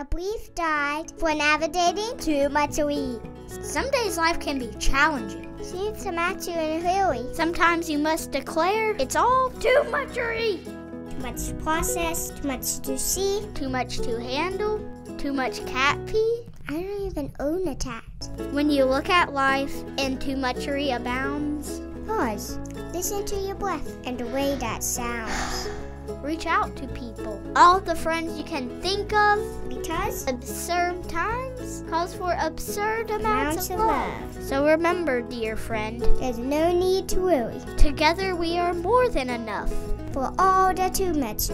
A brief guide for navigating toomuchery. Some days life can be challenging. See tomato and hurry. Sometimes you must declare it's all toomuchery. Too much to process, too much to see. Too much to handle, too much cat pee. I don't even own a cat. When you look at life and toomuchery abounds, Pause. Listen to your breath and the way that sounds. reach out to people. All the friends you can think of. Absurd times calls for absurd amounts, Amounts of love. So remember, dear friend, there's no need to worry together we are more than enough. for all the too much.